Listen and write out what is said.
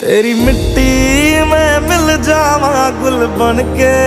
तेरी मिट्टी में मिल जावा गुल बन के।